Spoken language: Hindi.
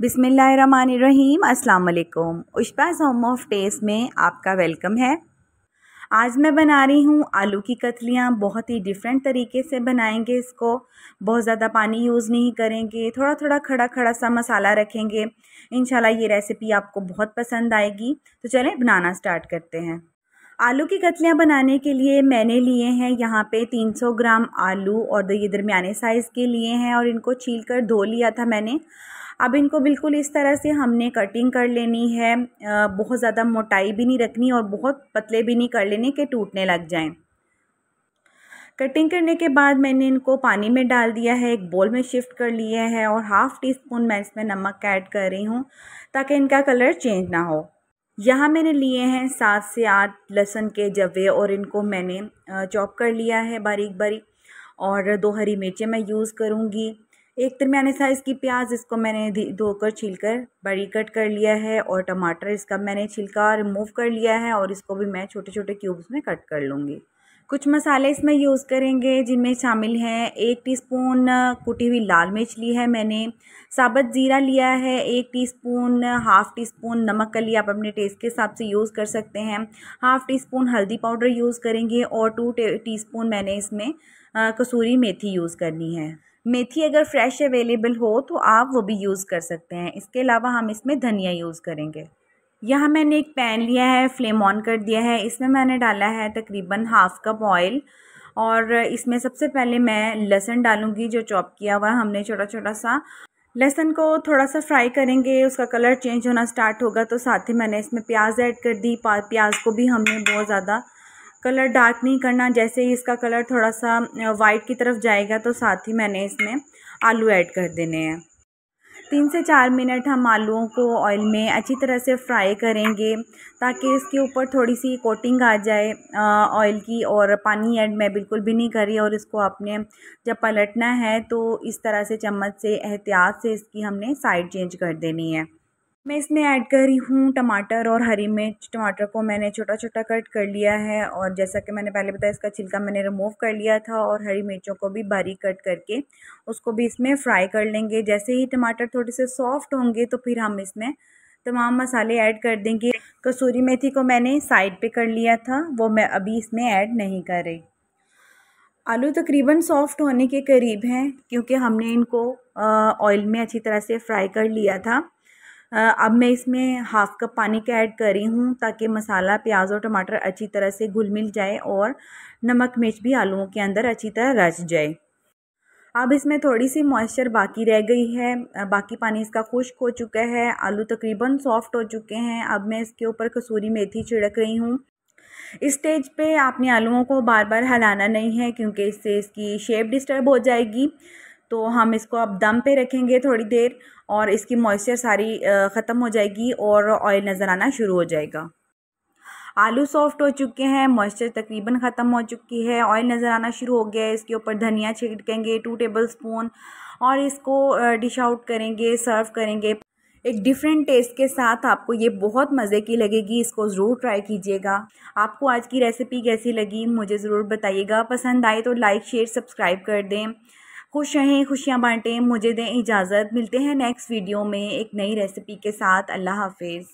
बिसमीम अस्सलाम वालेकुम उशबाज होम ऑफ़ टेस्ट में आपका वेलकम है। आज मैं बना रही हूँ आलू की कतलियाँ। बहुत ही डिफरेंट तरीके से बनाएँगे इसको। बहुत ज़्यादा पानी यूज़ नहीं करेंगे। थोड़ा थोड़ा खड़ा खड़ा सा मसाला रखेंगे। इन ये रेसिपी आपको बहुत पसंद आएगी। तो चलें, बनाना स्टार्ट करते हैं। आलू की कतलियाँ बनाने के लिए मैंने लिए हैं यहाँ पे 300 ग्राम आलू और ये दरमियाने साइज़ के लिए हैं और इनको छील कर धो लिया था मैंने। अब इनको बिल्कुल इस तरह से हमने कटिंग कर लेनी है। बहुत ज़्यादा मोटाई भी नहीं रखनी और बहुत पतले भी नहीं कर लेने के टूटने लग जाएँ। कटिंग करने के बाद मैंने इनको पानी में डाल दिया है, एक बोल में शिफ्ट कर लिया है और हाफ़ टी स्पून मैं इसमें नमक ऐड कर रही हूँ ताकि इनका कलर चेंज ना हो। यहाँ मैंने लिए हैं सात से आठ लहसुन के जवे और इनको मैंने चॉप कर लिया है बारीक बारीक और दो हरी मिर्चें मैं यूज़ करूँगी। एक दरमियाने साइज़ की प्याज इसको मैंने धोकर छीलकर बड़ी कट कर लिया है और टमाटर इसका मैंने छिलका रिमूव कर लिया है और इसको भी मैं छोटे छोटे क्यूब्स में कट कर लूँगी। कुछ मसाले इसमें यूज़ करेंगे, जिनमें शामिल हैं एक टीस्पून कुटी हुई लाल मिर्च ली है मैंने। साबत ज़ीरा लिया है, एक टीस्पून हाफ़ टी स्पून नमक का लिया, आप अपने टेस्ट के हिसाब से यूज़ कर सकते हैं। हाफ़ टी स्पून हल्दी पाउडर यूज़ करेंगे और टू टीस्पून मैंने इसमें कसूरी मेथी यूज़ करनी है। मेथी अगर फ्रेश अवेलेबल हो तो आप वो भी यूज़ कर सकते हैं। इसके अलावा हम इसमें धनिया यूज़ करेंगे। यहाँ मैंने एक पैन लिया है, फ्लेम ऑन कर दिया है। इसमें मैंने डाला है तकरीबन हाफ़ कप ऑयल और इसमें सबसे पहले मैं लहसुन डालूँगी जो चॉप किया हुआ हमने छोटा छोटा सा। लहसुन को थोड़ा सा फ्राई करेंगे, उसका कलर चेंज होना स्टार्ट होगा तो साथ ही मैंने इसमें प्याज ऐड कर दी। प्याज को भी हमने बहुत ज़्यादा कलर डार्क नहीं करना, जैसे ही इसका कलर थोड़ा सा वाइट की तरफ़ जाएगा तो साथ ही मैंने इसमें आलू ऐड कर देने हैं। तीन से चार मिनट हम आलूओं को ऑयल में अच्छी तरह से फ्राई करेंगे, ताकि इसके ऊपर थोड़ी सी कोटिंग आ जाए ऑयल की और पानी ऐड मैं बिल्कुल भी नहीं करी और इसको आपने जब पलटना है तो इस तरह से चम्मच से एहतियात से इसकी हमने साइड चेंज कर देनी है। मैं इसमें ऐड कर रही हूँ टमाटर और हरी मिर्च। टमाटर को मैंने छोटा छोटा कट कर लिया है और जैसा कि मैंने पहले बताया, इसका छिलका मैंने रिमूव कर लिया था और हरी मिर्चों को भी बारीक कट करके उसको भी इसमें फ्राई कर लेंगे। जैसे ही टमाटर थोड़े से सॉफ्ट होंगे तो फिर हम इसमें तमाम मसाले ऐड कर देंगे। कसूरी मेथी को मैंने साइड पे कर लिया था, वो मैं अभी इसमें ऐड नहीं कर रही। आलू तकरीबन सॉफ्ट होने के करीब हैं, क्योंकि हमने इनको ऑयल में अच्छी तरह से फ्राई कर लिया था। अब मैं इसमें हाफ़ कप पानी का ऐड कर रही हूँ ताकि मसाला, प्याज और टमाटर अच्छी तरह से घुल मिल जाए और नमक मिर्च भी आलूओं के अंदर अच्छी तरह रच जाए। अब इसमें थोड़ी सी मॉइस्चर बाकी रह गई है। बाकी पानी इसका खुश्क हो चुका है। आलू तकरीबन सॉफ्ट हो चुके हैं। अब मैं इसके ऊपर कसूरी मेथी छिड़क रही हूँ। इस स्टेज पे आपने आलूओं को बार बार हलाना नहीं है क्योंकि इससे इसकी शेप डिस्टर्ब हो जाएगी। तो हम इसको अब दम पे रखेंगे थोड़ी देर और इसकी मॉइस्चर सारी ख़त्म हो जाएगी और ऑयल नज़र आना शुरू हो जाएगा। आलू सॉफ्ट हो चुके हैं मॉइस्चर तकरीबन ख़त्म हो चुकी है ऑयल नज़र आना शुरू हो गया है। इसके ऊपर धनिया छिड़केंगे टू टेबल स्पून और इसको डिश आउट करेंगे सर्व करेंगे। एक डिफरेंट टेस्ट के साथ आपको ये बहुत मज़े की लगेगी, इसको ज़रूर ट्राई कीजिएगा। आपको आज की रेसिपी कैसी लगी, मुझे ज़रूर बताइएगा। पसंद आए तो लाइक शेयर सब्सक्राइब कर दें। खुश रहें, खुशियाँ बांटें, मुझे दें इजाज़त। मिलते हैं नेक्स्ट वीडियो में एक नई रेसिपी के साथ। अल्लाह हाफिज़।